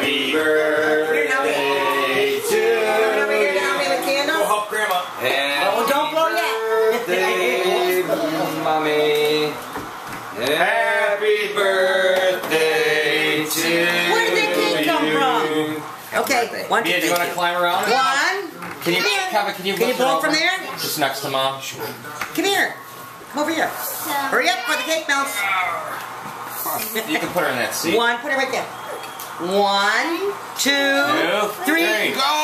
Happy birthday to Come over here now, with Go candles. help Grandma. Oh, don't blow yet. Birthday, mommy. Happy birthday to Where did that cake come from? Okay, one, two, Mia, do you want to climb around? One. Can you, here. Kevin, can you Can you blow from there? Just next to mom. Come here. Come over here. Hurry up for the cake melts. You can put her in that seat. One, put it right there. One, two, three. three. Go!